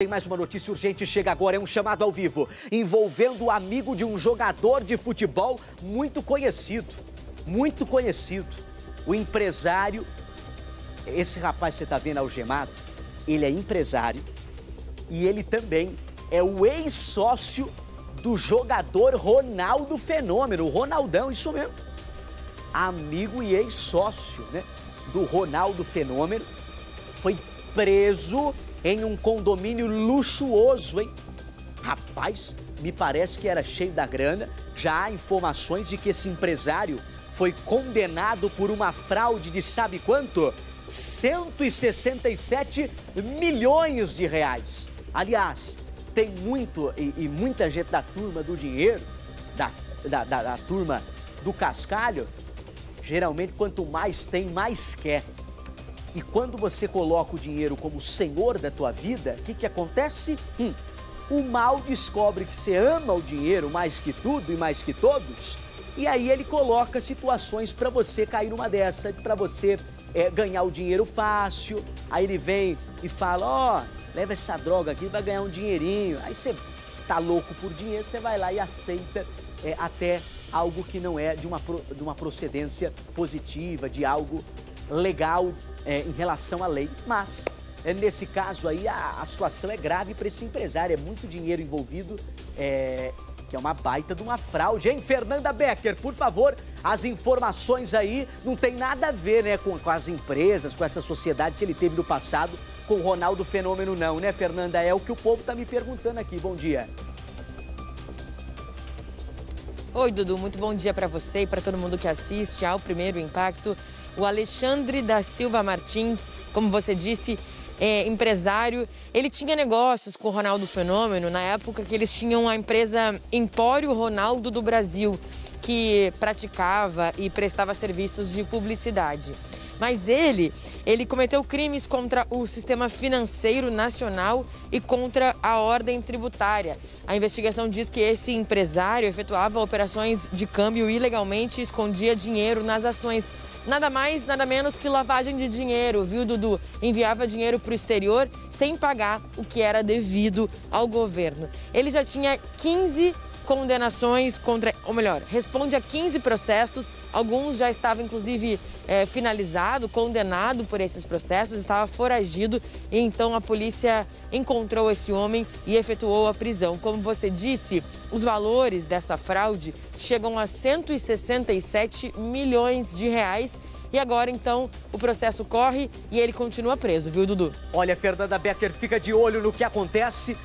Tem mais uma notícia urgente, chega agora, é um chamado ao vivo, envolvendo o amigo de um jogador de futebol muito conhecido, muito conhecido, o empresário, esse rapaz que você está vendo algemado, ele é empresário e ele também é o ex-sócio do jogador Ronaldo Fenômeno, o Ronaldão, isso mesmo, amigo e ex-sócio, né, do Ronaldo Fenômeno, foi preso em um condomínio luxuoso, hein? Rapaz, me parece que era cheio da grana. Já há informações de que esse empresário foi condenado por uma fraude de sabe quanto? 167 milhões de reais. Aliás, tem muito e, e muita gente da turma do dinheiro, da, da, da, da turma do cascalho, geralmente quanto mais tem, mais quer. E quando você coloca o dinheiro como senhor da tua vida, o que, que acontece? Hum, o mal descobre que você ama o dinheiro mais que tudo e mais que todos, e aí ele coloca situações para você cair numa dessa, para você é, ganhar o dinheiro fácil. Aí ele vem e fala: Ó, oh, leva essa droga aqui, vai ganhar um dinheirinho. Aí você tá louco por dinheiro, você vai lá e aceita é, até algo que não é de uma, de uma procedência positiva, de algo legal é, em relação à lei. Mas, é, nesse caso aí, a, a situação é grave para esse empresário. É muito dinheiro envolvido, é, que é uma baita de uma fraude, hein? Fernanda Becker, por favor, as informações aí não tem nada a ver né, com, com as empresas, com essa sociedade que ele teve no passado com o Ronaldo Fenômeno, não, né, Fernanda? É o que o povo está me perguntando aqui. Bom dia. Oi, Dudu, muito bom dia para você e para todo mundo que assiste ao Primeiro Impacto. O Alexandre da Silva Martins, como você disse, é empresário. Ele tinha negócios com o Ronaldo Fenômeno na época que eles tinham a empresa Empório Ronaldo do Brasil, que praticava e prestava serviços de publicidade. Mas ele, ele cometeu crimes contra o sistema financeiro nacional e contra a ordem tributária. A investigação diz que esse empresário efetuava operações de câmbio ilegalmente e escondia dinheiro nas ações Nada mais, nada menos que lavagem de dinheiro, viu, Dudu? Enviava dinheiro para o exterior sem pagar o que era devido ao governo. Ele já tinha 15 condenações contra, ou melhor, responde a 15 processos. Alguns já estavam, inclusive, é, finalizado, condenado por esses processos, estava foragido. E então a polícia encontrou esse homem e efetuou a prisão. Como você disse, os valores dessa fraude chegam a 167 milhões de reais. E agora, então, o processo corre e ele continua preso, viu, Dudu? Olha, Fernanda Becker, fica de olho no que acontece